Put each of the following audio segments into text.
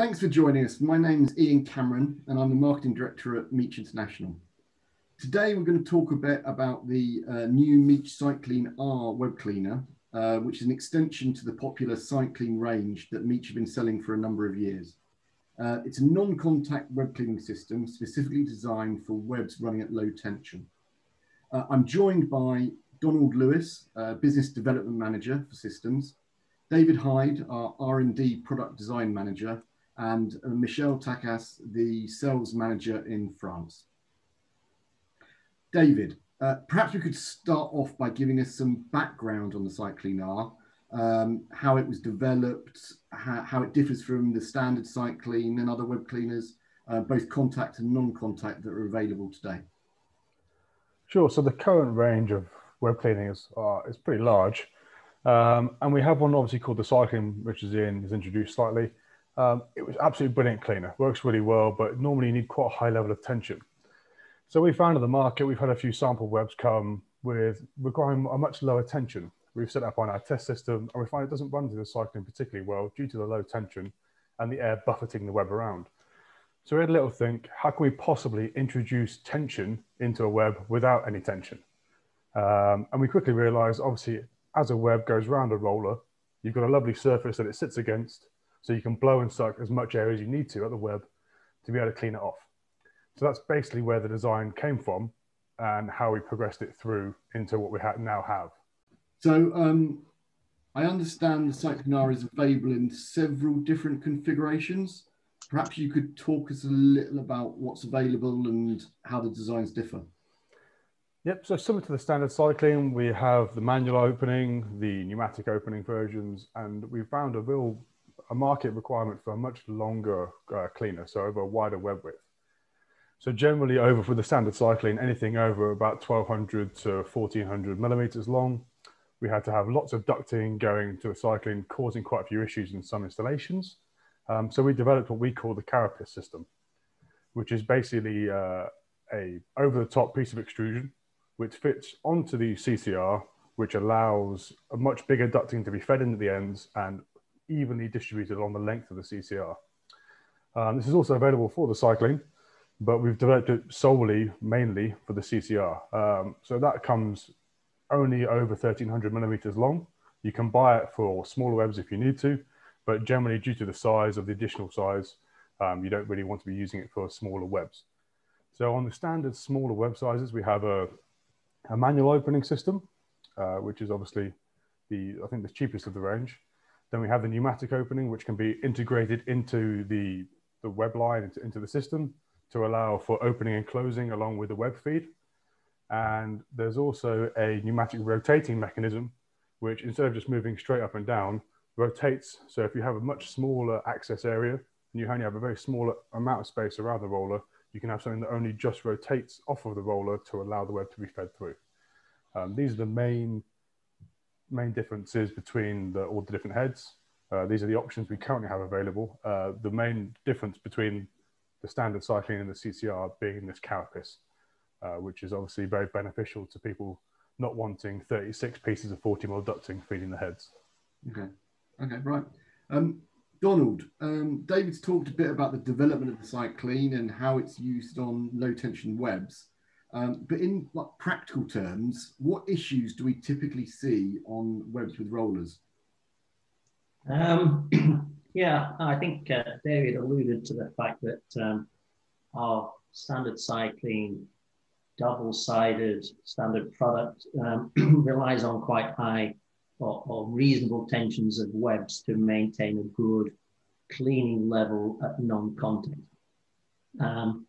Thanks for joining us. My name is Ian Cameron and I'm the Marketing Director at Meech International. Today we're going to talk a bit about the uh, new Meech CyClean R web cleaner, uh, which is an extension to the popular CyClean range that Meech have been selling for a number of years. Uh, it's a non-contact web cleaning system specifically designed for webs running at low tension. Uh, I'm joined by Donald Lewis, uh, Business Development Manager for Systems, David Hyde, our R&D Product Design Manager, and Michelle Takas, the Sales Manager in France. David, uh, perhaps we could start off by giving us some background on the CyClean R, um, how it was developed, how, how, it differs from the standard CyClean and other web cleaners, uh, both contact and non-contact that are available today. Sure. So the current range of web cleaning is, uh, is pretty large. Um, and we have one obviously called the CyClean, which is in, is introduced slightly. Um, it was absolutely brilliant cleaner, works really well, but normally you need quite a high level of tension. So we found in the market, we've had a few sample webs come with requiring a much lower tension. We've set up on our test system and we find it doesn't run through the CyClean particularly well due to the low tension and the air buffeting the web around. So we had a little think, how can we possibly introduce tension into a web without any tension? Um, and we quickly realized, obviously, as a web goes around a roller, you've got a lovely surface that it sits against, so you can blow and suck as much air as you need to at the web to be able to clean it off. So that's basically where the design came from and how we progressed it through into what we ha- now have. So um, I understand the CyClean is available in several different configurations. Perhaps you could talk us a little about what's available and how the designs differ. Yep, so similar to the standard CyClean, we have the manual opening, the pneumatic opening versions, and we found a real a market requirement for a much longer uh, cleaner, so over a wider web width. So generally over for the standard CyClean, anything over about 1200 to 1400 millimeters long, we had to have lots of ducting going to a CyClean, causing quite a few issues in some installations. Um, so we developed what we call the carapace system, which is basically uh, a over-the-top piece of extrusion, which fits onto the CCR, which allows a much bigger ducting to be fed into the ends and evenly distributed along the length of the CCR. Um, this is also available for the CyClean, but we've developed it solely, mainly for the CCR. Um, so that comes only over 1300 millimeters long. You can buy it for smaller webs if you need to, but generally due to the size of the additional size, um, you don't really want to be using it for smaller webs. So on the standard smaller web sizes, we have a, a manual opening system, uh, which is obviously the, I think the cheapest of the range. Then we have the pneumatic opening, which can be integrated into the, the web line, into, into the system to allow for opening and closing along with the web feed. And there's also a pneumatic rotating mechanism, which instead of just moving straight up and down, rotates. So if you have a much smaller access area and you only have a very small amount of space around the roller, you can have something that only just rotates off of the roller to allow the web to be fed through. Um, these are the main main differences between the, all the different heads. Uh, these are the options we currently have available. Uh, the main difference between the standard CyClean and the CCR being this carapace, uh, which is obviously very beneficial to people not wanting 36 pieces of 40 mil ducting feeding the heads. Okay, okay, right. Um, Donald, um, David's talked a bit about the development of the CyClean and how it's used on low tension webs. Um, but in like, practical terms, what issues do we typically see on webs with rollers? Um, yeah, I think uh, David alluded to the fact that um, our standard CyClean double-sided standard product um, relies on quite high or, or, reasonable tensions of webs to maintain a good cleaning level at non-contact. Um,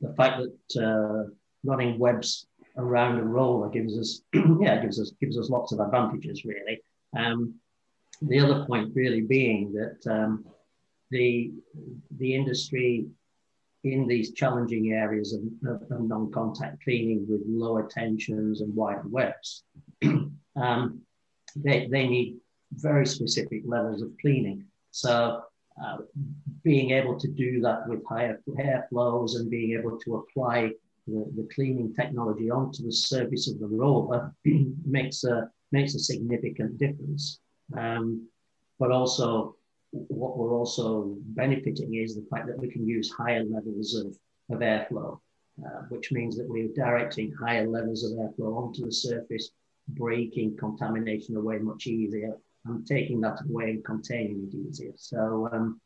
the fact that uh, running webs around a roller gives us, yeah, gives us gives us lots of advantages really. Um, the other point really being that um, the the industry in these challenging areas of, of, of non-contact cleaning with lower tensions and wider webs, um, they, they need very specific levels of cleaning. So uh, being able to do that with higher hair flows and being able to apply the, the cleaning technology onto the surface of the roller makes a makes a significant difference. Um, but also what we're also benefiting is the fact that we can use higher levels of, of airflow, uh, which means that we're directing higher levels of airflow onto the surface, breaking contamination away much easier and taking that away and containing it easier. So, um,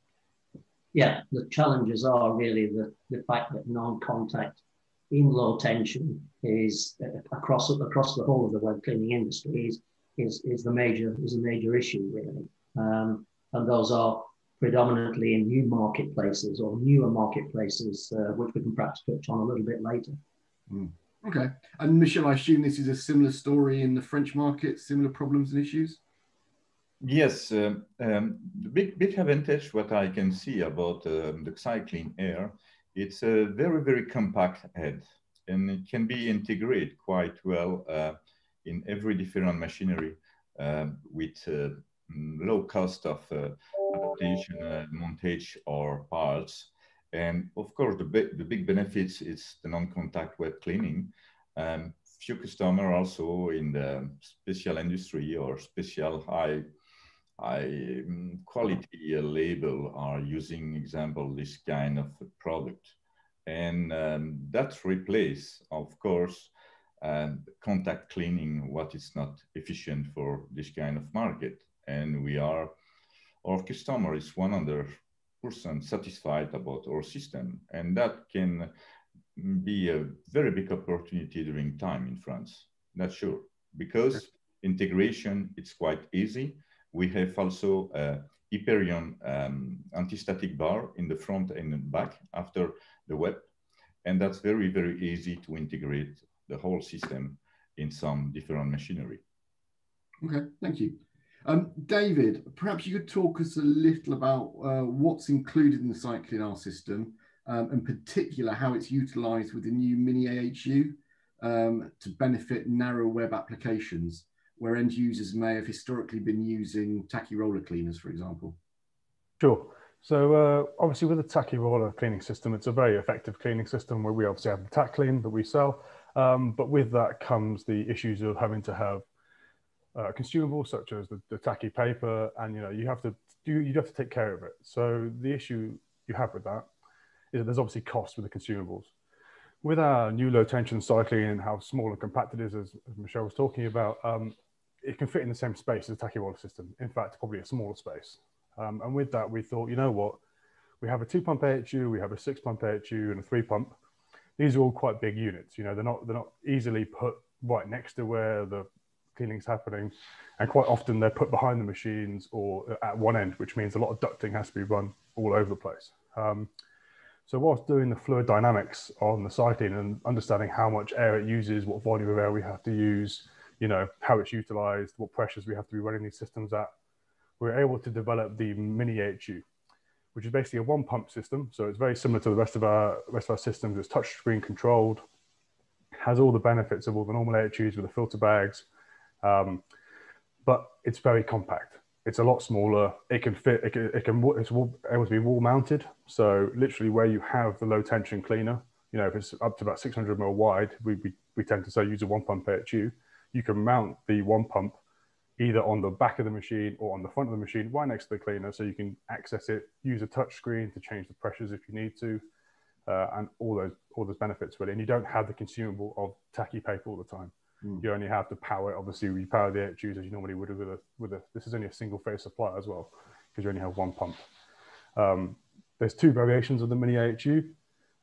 yeah, the challenges are really the, the fact that non-contact in low tension is uh, across across the whole of the web cleaning industry is is, is the major is a major issue really. Um, and those are predominantly in new marketplaces or newer marketplaces, uh, which we can perhaps touch on a little bit later. Mm. Okay. And Michel, I assume this is a similar story in the French market, similar problems and issues? Yes, uh, um, the big big advantage what I can see about um, the CyClean R, it's a very very compact head, and it can be integrated quite well uh, in every different machinery uh, with uh, low cost of uh, adaptation, uh, montage, or parts. And of course, the big, the big benefits is the non-contact web cleaning. Um, few customers also in the special industry or special high high um, quality label are using example this kind of product. And um, that replace of course uh, contact cleaning what is not efficient for this kind of market. And we are our customer is 100% satisfied about our system. And that can be a very big opportunity during time in france Not sure. Because integration it's quite easy we have also a Hyperion um, anti-static bar in the front and back after the web. And that's very, very easy to integrate the whole system in some different machinery. Okay, thank you. Um, David, perhaps you could talk us a little about uh, what's included in the CyClean R system, um, in particular how it's utilized with the new Mini AHU um, to benefit narrow web applications where end users may have historically been using tacky roller cleaners, for example? Sure. So uh, obviously with the tacky roller cleaning system, it's a very effective cleaning system where we obviously have the tack clean that we sell. Um, but with that comes the issues of having to have uh, consumables such as the, the, tacky paper, and you know you have to do you have to take care of it. So the issue you have with that is that there's obviously cost with the consumables with our new low tension CyClean and how small and compact it is, as, as Michel was talking about, um, it can fit in the same space as a tacky roller system. In fact, probably a smaller space. Um, and with that, we thought, you know what? We have a two pump AHU, we have a six pump AHU, and a three pump. These are all quite big units. You know, they're not they're not easily put right next to where the cleaning's happening, and quite often they're put behind the machines or at one end, which means a lot of ducting has to be run all over the place. Um, so whilst doing the fluid dynamics on the CyClean and understanding how much air it uses, what volume of air we have to use, you know, how it's utilized, what pressures we have to be running these systems at, we're able to develop the mini AHU, which is basically a one pump system. So it's very similar to the rest of our rest of our systems. It's touchscreen controlled, has all the benefits of all the normal AHUs with the filter bags, um, but it's very compact. It's a lot smaller. It can fit. It can. It can it's able to be wall mounted. So literally, where you have the low tension cleaner, you know, if it's up to about 600 mil wide, we, we, we tend to say use a one pump AHU you can mount the one pump either on the back of the machine or on the front of the machine right next to the cleaner so you can access it use a touch screen to change the pressures if you need to uh, and all those all those benefits really. And you don't have the consumable of tacky paper all the time. Mm. you only have to power it. Obviously you power the HUs as you normally would with a with a this is only a single phase supply as well because you only have one pump. Um, there's two variations of the mini AHU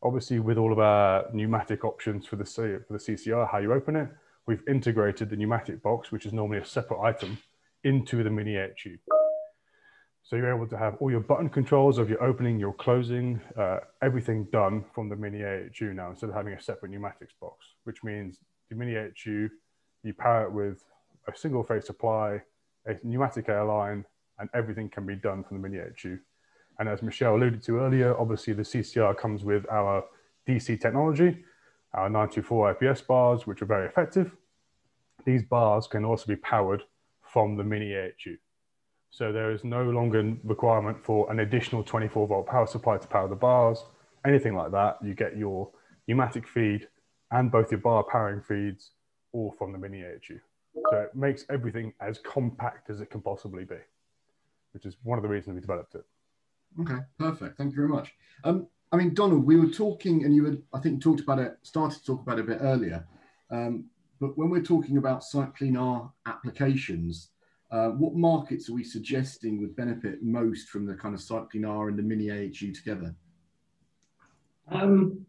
obviously with all of our pneumatic options for the for the CCR how you open it we've integrated the pneumatic box, which is normally a separate item, into the mini air tube. So you're able to have all your button controls of your opening, your closing, uh, everything done from the mini AHU now instead of having a separate pneumatics box, which means the mini AHU, you power it with a single phase supply, a pneumatic airline, and everything can be done from the mini AHU. And as Michelle alluded to earlier, obviously the CCR comes with our DC technology, our 924 IPS bars, which are very effective. These bars can also be powered from the mini AHU. So there is no longer requirement for an additional 24 volt power supply to power the bars, anything like that. You get your pneumatic feed and both your bar powering feeds all from the mini AHU. So it makes everything as compact as it can possibly be. which is one of the reasons we developed it. Okay, perfect. Thank you very much. Um, I mean, Donald, we were talking, and you had, I think, talked about it, started to talk about it a bit earlier. Um, but when we're talking about CyClean-R applications, uh, what markets are we suggesting would benefit most from the kind of CyClean-R and the Mini AHU together? Um,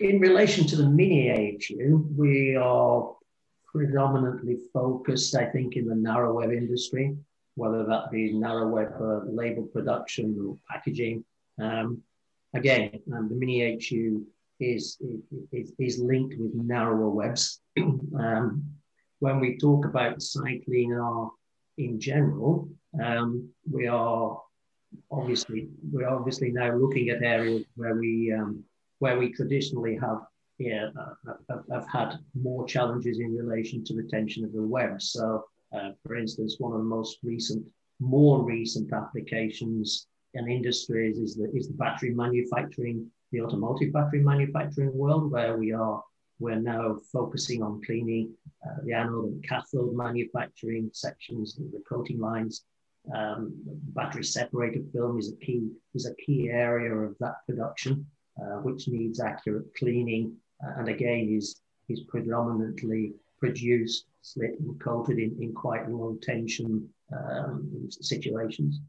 in relation to the Mini AHU, we are predominantly focused, I think, in the narrow web industry, whether that be narrow web for label production or packaging. Um, again, um, the mini HU is, is, is linked with narrower webs. um, when we talk about CyClean-R in general, um, we are obviously we're obviously now looking at areas where we um, where we traditionally have yeah uh, have, have, had more challenges in relation to retention of the web. So, uh, for instance, one of the most recent, more recent applications in industries is the is the battery manufacturing, the automotive battery manufacturing world, where we are we're now focusing on cleaning uh, the anode and cathode manufacturing sections, the coating lines. Um, battery separator film is a key is a key area of that production, uh, which needs accurate cleaning, uh, and again is is predominantly produced, slit, and coated in, in quite low tension um, situations.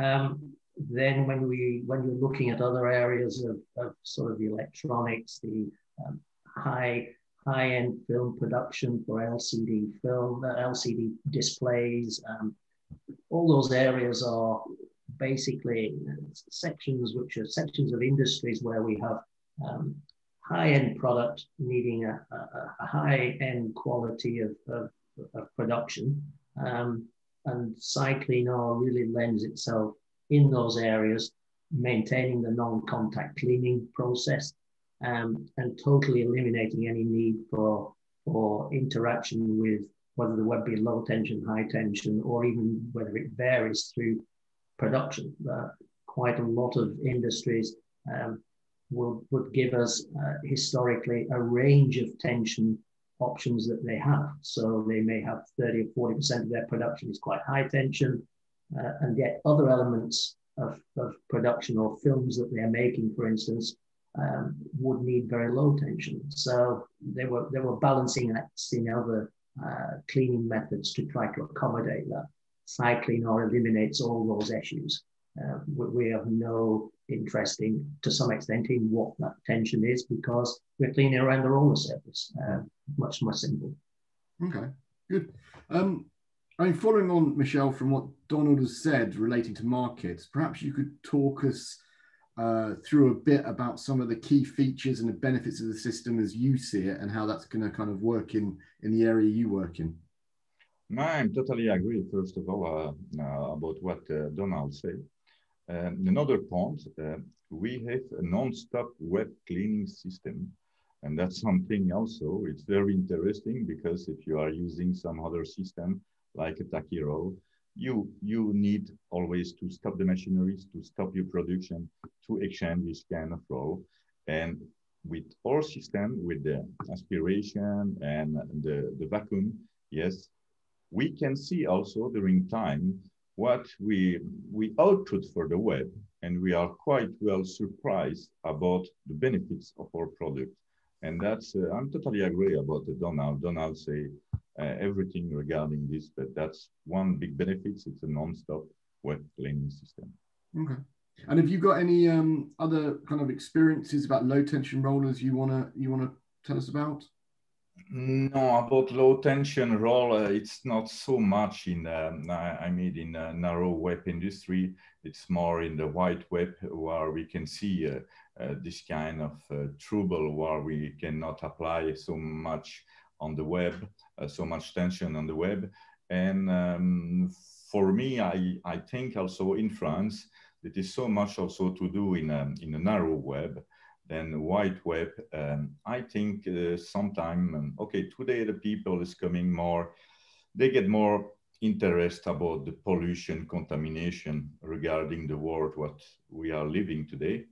Um, then when we when you're looking at other areas of, of sort of the electronics, the um, high high-end film production for LCD film, uh, LCD displays. Um, all those areas are basically sections which are sections of industries where we have um, high-end product needing a, a, a high-end quality of, of, of production. Um, and CyClean-R really lends itself in those areas, maintaining the non-contact cleaning process um, and totally eliminating any need for, for interaction with whether the web be low tension, high tension, or even whether it varies through production. Uh, quite a lot of industries um, will, would give us uh, historically a range of tension options that they have. So they may have 30 or 40% of their production is quite high tension, uh, and yet other elements of, of production or films that they're making, for instance, um, would need very low tension. So they were they were balancing acts in other uh, cleaning methods to try to accommodate that. CyClean-R eliminates all those issues. Uh, we, we, have no interest in, to some extent, in what that tension is because we're cleaning around the roller surface. Uh, much more simple. Okay, good. Um, I mean, following on, Michelle, from what Donald has said relating to markets, perhaps you could talk us uh, through a bit about some of the key features and the benefits of the system as you see it and how that's going to kind of work in, in the area you work in. I totally agree, first of all, uh, uh, about what uh, Donald said. Um, another point, uh, we have a non-stop web cleaning system. And that's something also, it's very interesting because if you are using some other system like a Takiro, you you need always to stop the machineries, to stop your production, to exchange this kind of flow. And with our system, with the aspiration and the, the vacuum, yes, we can see also during time what we we output for the web, and we are quite well surprised about the benefits of our product. And that's uh, I'm totally agree about the Donald. Donald say everything regarding this, but that's one big benefit. It's a non-stop web cleaning system. Okay. And have you got any um, other kind of experiences about low tension rollers you wanna you wanna tell us about? No, about low tension roller, it's not so much in um, I mean in a narrow web industry. It's more in the wide web where we can see uh, uh, this kind of uh, trouble where we cannot apply so much on the web, uh, so much tension on the web. And um, for me, I, I think also in France, it is so much also to do in a, in a narrow web than wide web. Um, I think uh, sometime, um, okay, today the people is coming more, they get more interest about the pollution, contamination regarding the world, what we are living today.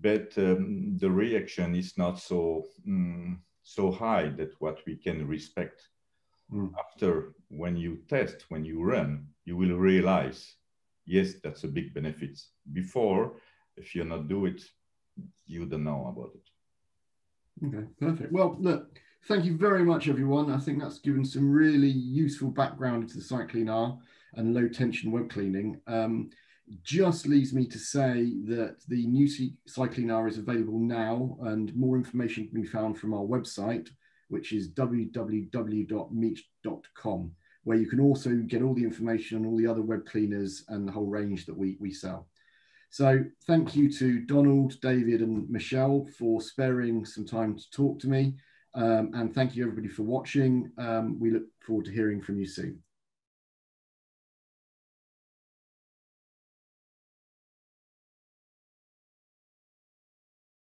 But um, the reaction is not so um, so high that what we can respect. Mm. After when you test, when you run, you will realize yes, that's a big benefit. Before, if you not do it, you don't know about it. Okay, perfect. Well, look, thank you very much, everyone. I think that's given some really useful background into the CyClean R and low tension web cleaning. Um, just leaves me to say that the new CyClean R is available now, and more information can be found from our website, which is www.meech.com, where you can also get all the information on all the other web cleaners and the whole range that we, we sell. So thank you to Donald, David, and Michelle for sparing some time to talk to me. Um, and thank you everybody for watching. Um, we look forward to hearing from you soon.